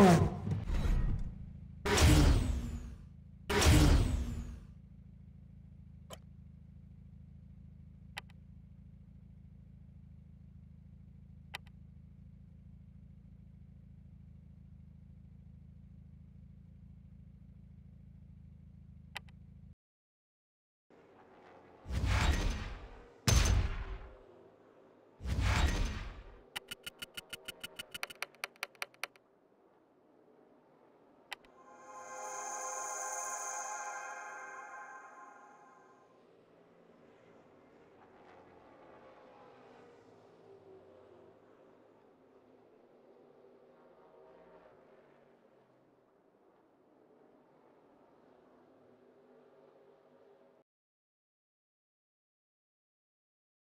Oh.